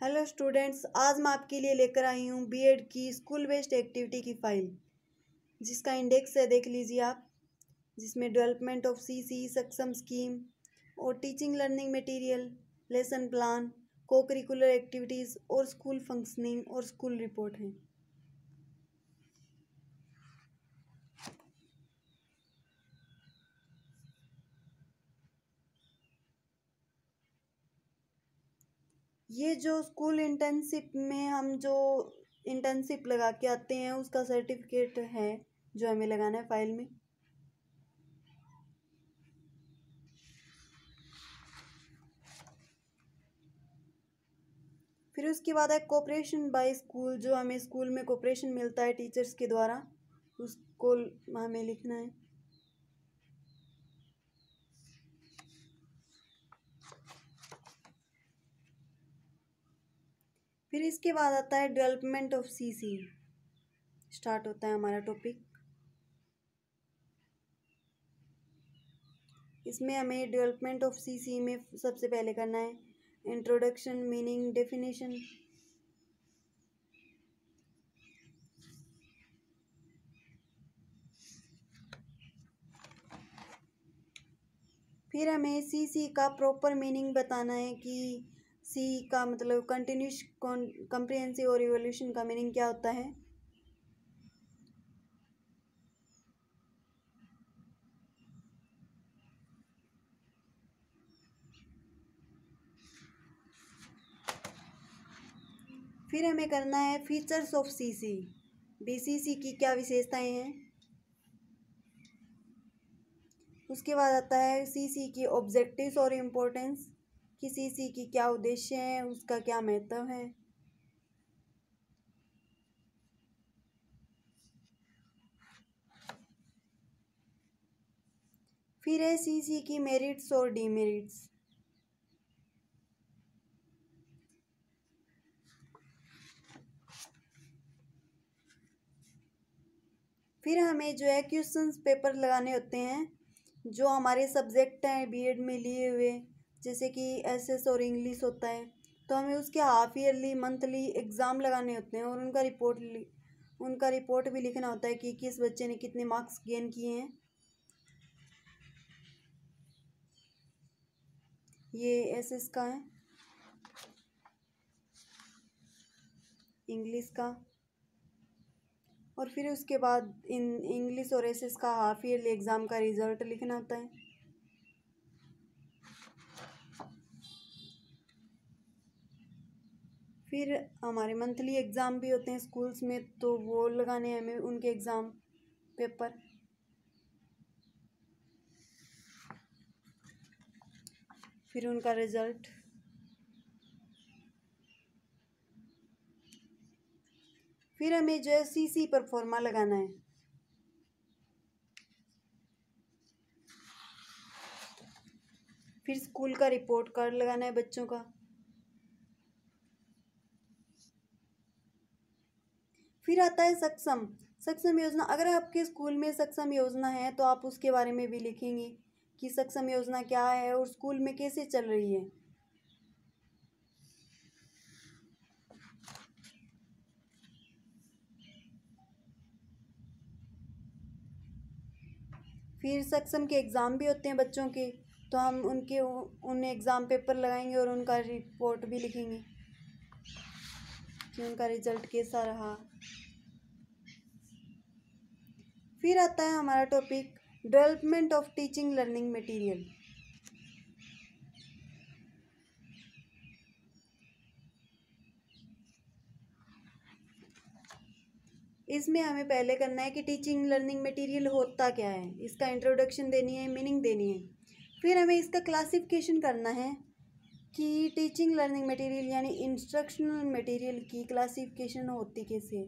Hello students, आज मैं आपके लिए लेकर आई हूँ बीएड की स्कूल बेस्ड एक्टिविटी की फ़ाइल, जिसका इंडेक्स है, देख लीजिए आप, जिसमें development of C C Saksham scheme और teaching learning material lesson plan को करिकुलर एक्टिविटीज़ और स्कूल फंक्शनिंग और स्कूल रिपोर्ट हैं। ये जो स्कूल इंटर्नशिप में हम जो इंटर्नशिप लगा के आते हैं, उसका सर्टिफिकेट है जो हमें लगाना है फ़ाइल में? फिर उसके बाद है कोऑपरेशन बाय स्कूल जो हमें स्कूल में कोऑपरेशन मिलता है टीचर्स के द्वारा, उसको हमें लिखना है। फिर इसके बाद आता है development of C C start होता है हमारा टॉपिक इसमें हमें डेवलपमेंट ऑफ़ सी सी में सबसे पहले करना है. इंट्रोडक्शन मीनिंग डेफिनेशन फिर हमें सी सी का प्रॉपर मीनिंग बताना है कि सी का मतलब कंटिन्यूस कंप्रिहेंसिव और रिवोल्यूशन का मीनिंग क्या होता है? फिर हमें करना है features of C C B C C की क्या विशेषताएँ हैं? उसके बाद आता है सी सी की ऑब्जेक्टिव्स और इम्पोर्टेंस किसी सी की क्या उद्देश्य है, उसका क्या महत्व है? फिर है सी सी की मेरिट्स और डीमेरिट्स फिर हमें जो है क्वेश्चंस पेपर लगाने होते हैं, जो हमारे सब्जेक्ट हैं बीएड में लिए हुए। जैसे कि एस एस और इंग्लिश होता है तो हमें उसके हाफ़ ईयरली मंथली एग्ज़ाम लगाने होते हैं और उनका रिपोर्ट उनका रिपोर्ट भी लिखना होता है कि किस बच्चे ने कितने मार्क्स गेन किए हैं। ये एस एस का है। इंग्लिश का। और फिर उसके बाद इन, इंग्लिश और एस एस का हाफ़ ईयरली एग्ज़ाम का रिज़ल्ट लिखना होता है। फिर हमारे मंथली एग्ज़ाम भी होते हैं स्कूल्स में तो वो लगाने हैं हमें उनके एग्ज़ाम पेपर फिर उनका रिज़ल्ट फिर हमें जो है सी सी पर फॉर्मा लगाना है. फिर स्कूल का रिपोर्ट कार्ड लगाना है बच्चों का. फिर आता है सक्षम। सक्षम योजना, अगर आपके स्कूल में सक्षम योजना है तो आप उसके बारे में भी लिखेंगे कि सक्षम योजना क्या है और स्कूल में कैसे चल रही है। फिर सक्षम के एग्ज़ाम भी होते हैं बच्चों के तो हम उनके उन एग्ज़ाम पेपर लगाएँगे और उनका रिपोर्ट भी लिखेंगे कि उनका रिज़ल्ट कैसा रहा। फिर आता है हमारा topic development of teaching learning material इसमें हमें पहले करना है कि टीचिंग लर्निंग मटेरियल होता क्या है? इसका इंट्रोडक्शन देनी है मीनिंग देनी है। फिर हमें इसका क्लासिफिकेशन करना है कि टीचिंग लर्निंग मटेरियल यानी इंस्ट्रक्शनल मटेरियल की क्लासिफिकेशन होती कैसे?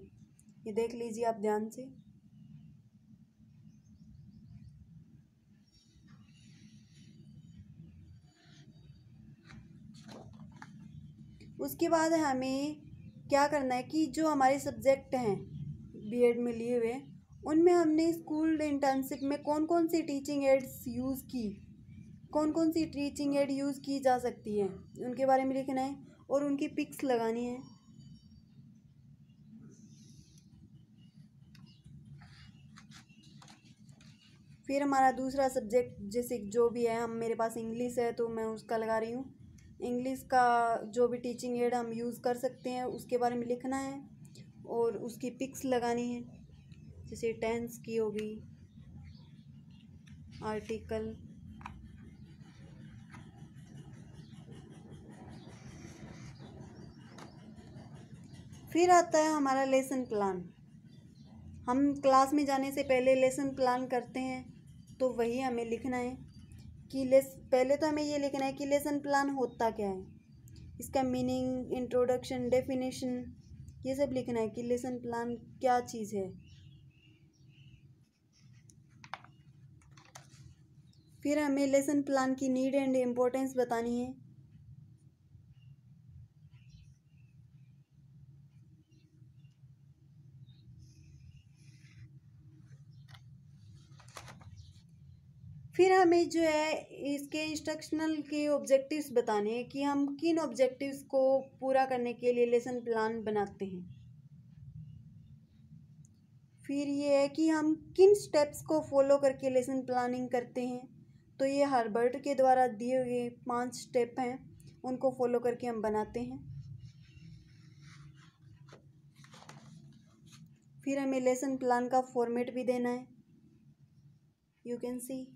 ये देख लीजिए आप ध्यान से। उसके बाद हमें क्या करना है कि जो हमारे सब्जेक्ट हैं बीएड में लिए हुए, उनमें हमने स्कूल इंटर्नशिप में कौन कौन सी टीचिंग एड्स यूज़ की कौन कौन सी टीचिंग एड यूज़ की जा सकती है, उनके बारे में लिखना है और उनकी पिक्स लगानी है। फिर हमारा दूसरा सब्जेक्ट जैसे जो भी है, हम मेरे पास इंग्लिश है तो मैं उसका लगा रही हूँ। इंग्लिश का जो भी टीचिंग एड हम यूज़ कर सकते हैं, उसके बारे में लिखना है और उसकी पिक्स लगानी है, जैसे टेंस की होगी आर्टिकल। फिर आता है हमारा लेसन प्लान। हम क्लास में जाने से पहले लेसन प्लान करते हैं तो वही हमें लिखना है। कि लेस, पहले तो हमें ये लिखना है कि लेसन प्लान होता क्या है? इसका मीनिंग इंट्रोडक्शन डेफिनेशन ये सब लिखना है कि लेसन प्लान क्या चीज़ है। फिर हमें लेसन प्लान की नीड एंड इम्पोर्टेंस बतानी है। फिर हमें जो है इसके इंस्ट्रक्शनल के ऑब्जेक्टिव्स बताने हैं कि हम किन ऑब्जेक्टिव्स को पूरा करने के लिए लेसन प्लान बनाते हैं। फिर ये है कि हम किन स्टेप्स को फॉलो करके लेसन प्लानिंग करते हैं। तो ये हर्बर्ट के द्वारा दिए हुए पाँच स्टेप हैं, उनको फॉलो करके हम बनाते हैं। फिर हमें लेसन प्लान का फॉर्मेट भी देना है। यू कैन सी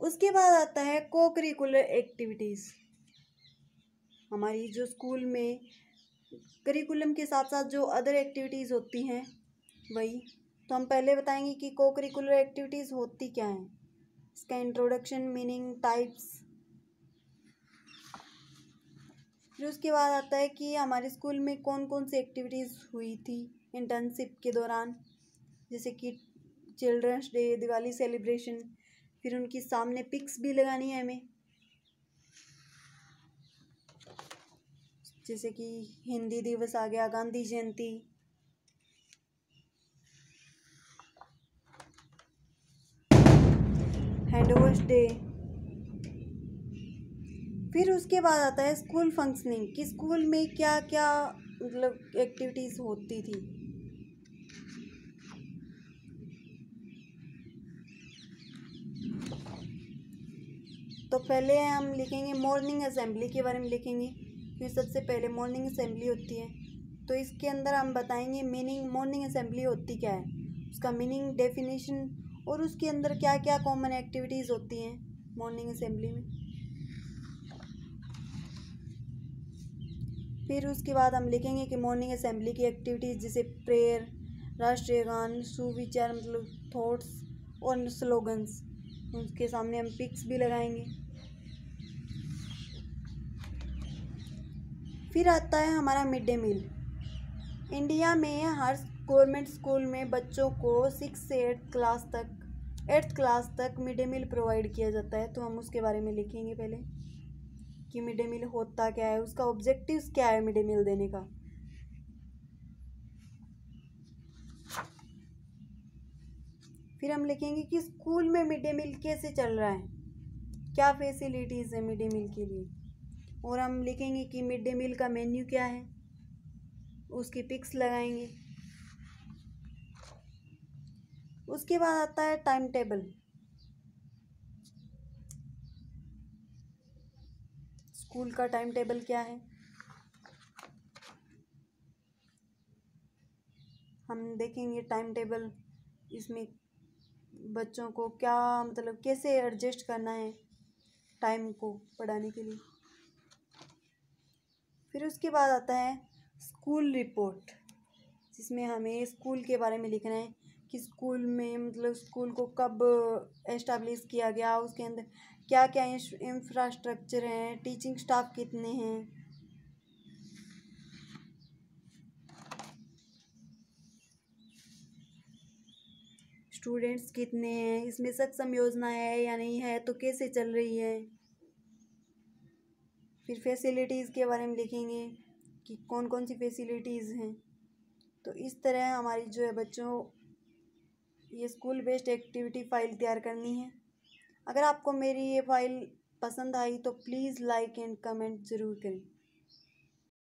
उसके बाद आता है को करिकुलर एक्टिविटीज़ हमारी जो स्कूल में करिकुलम के साथ साथ जो अदर एक्टिविटीज़ होती हैं, वही। तो हम पहले बताएँगे कि को करिकुलर एक्टिविटीज़ होती क्या हैं? इसका इंट्रोडक्शन मीनिंग टाइप्स फिर उसके बाद आता है कि हमारे स्कूल में कौन कौन सी एक्टिविटीज़ हुई थी इंटर्नशिप के दौरान? जैसे कि चिल्ड्रंस डे दिवाली सेलिब्रेशन फिर उनकी सामने पिक्स भी लगानी है हमें। जैसे कि हिंदी दिवस आ गया, गांधी जयंती। हैंडओवर्स डे। फिर उसके बाद आता है स्कूल फंक्शनिंग, कि स्कूल में क्या क्या मतलब एक्टिविटीज़ होती थी। तो पहले हम लिखेंगे मॉर्निंग असेंबली के बारे में लिखेंगे, क्योंकि सबसे पहले मॉर्निंग असेंबली होती है। तो इसके अंदर हम बताएँगे मीनिंग मॉर्निंग असेंबली होती क्या है, उसका मीनिंग डेफिनेशन और उसके अंदर क्या क्या कॉमन एक्टिविटीज़ होती हैं मॉर्निंग असेंबली में। फिर उसके बाद हम लिखेंगे कि मॉर्निंग असेंबली की एक्टिविटीज़ जैसे प्रेयर राष्ट्रीय गान, सुविचार मतलब थॉट्स और स्लोगन्स उसके सामने हम पिक्स भी लगाएँगे। फिर आता है हमारा मिड डे मील। इंडिया में हर गवर्नमेंट स्कूल में बच्चों को सिक्स से एट्थ क्लास तक, एट्थ क्लास तक मिड डे मील प्रोवाइड किया जाता है। तो हम उसके बारे में लिखेंगे पहले कि मिड डे मील होता क्या है, उसका ऑब्जेक्टिव्स क्या है मिड डे मील देने का। फिर हम लिखेंगे कि स्कूल में मिड डे मील कैसे चल रहा है? क्या फैसिलिटीज़ है मिड डे मील के लिए? और हम लिखेंगे कि मिड डे मील का मेन्यू क्या है? उसकी पिक्स लगाएँगे। उसके बाद आता है टाइम टेबल स्कूल का टाइम टेबल क्या है? हम देखेंगे टाइम टेबल इसमें बच्चों को क्या मतलब कैसे एडजस्ट करना है टाइम को पढ़ाने के लिए? फिर उसके बाद आता है स्कूल रिपोर्ट जिसमें हमें स्कूल के बारे में लिखना है कि स्कूल में मतलब स्कूल को कब एस्टेब्लिश किया गया, उसके अंदर क्या क्या इंफ्रास्ट्रक्चर हैं टीचिंग स्टाफ कितने हैं स्टूडेंट्स कितने हैं? इसमें सक्षम योजना है या नहीं है? तो कैसे चल रही है? फिर फैसिलिटीज़ के बारे में लिखेंगे कि कौन कौन सी फैसिलिटीज़ हैं। तो इस तरह हमारी जो है बच्चों, ये स्कूल बेस्ड एक्टिविटी फ़ाइल तैयार करनी है। अगर आपको मेरी ये फ़ाइल पसंद आई तो प्लीज़ लाइक एंड कमेंट ज़रूर करें।